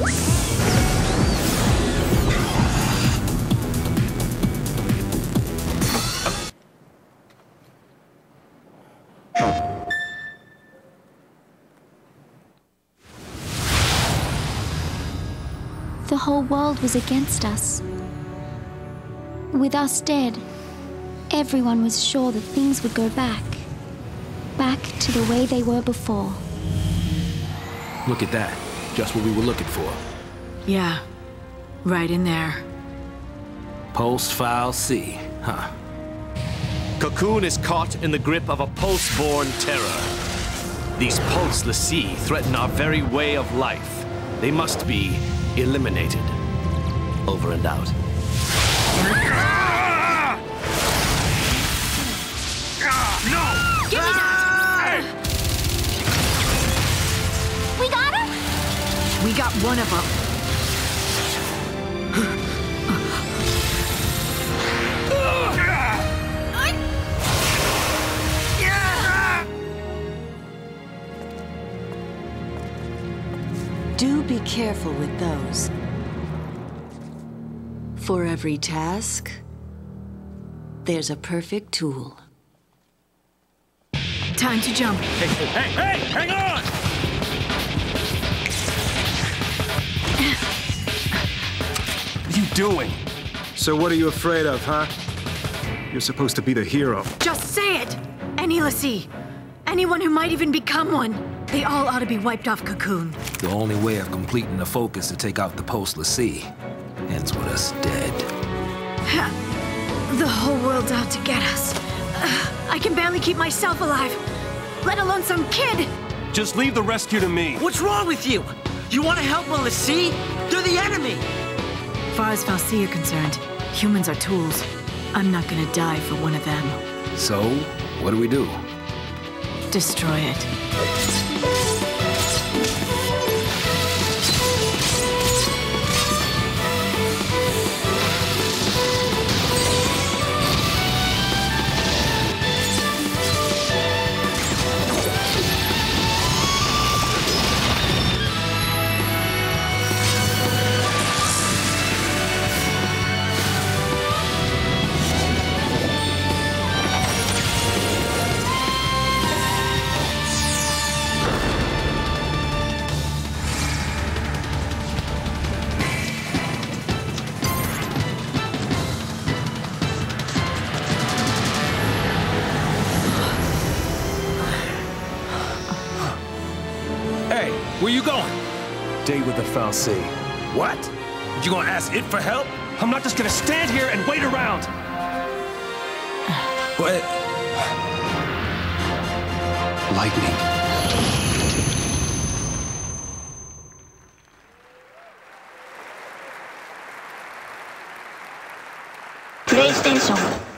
The whole world was against us. With us dead, everyone was sure that things would go back. Back to the way they were before. Look at that. Just what we were looking for. Yeah, right in there. Pulse fal'Cie, huh? Cocoon is caught in the grip of a pulse-born terror. These pulseless l'Cie threaten our very way of life. They must be eliminated. Over and out. We got one of them. Do be careful with those. For every task, there's a perfect tool. Time to jump. Hey, hey, hey! Hang on! Doing? So what are you afraid of, huh? You're supposed to be the hero. Just say it! Any l'Cie. Anyone who might even become one. They all ought to be wiped off Cocoon. The only way of completing the focus to take out the Pulse l'Cie ends with us dead. The whole world's out to get us. I can barely keep myself alive, let alone some kid. Just leave the rescue to me. What's wrong with you? You want to help a l'Cie? They're the enemy! As far as fal'Cie are concerned, humans are tools. I'm not gonna die for one of them. So, what do we do? Destroy it. Where you going? Date with the fal'Cie. What? You gonna ask it for help? I'm not just gonna stand here and wait around. What? Lightning. PlayStation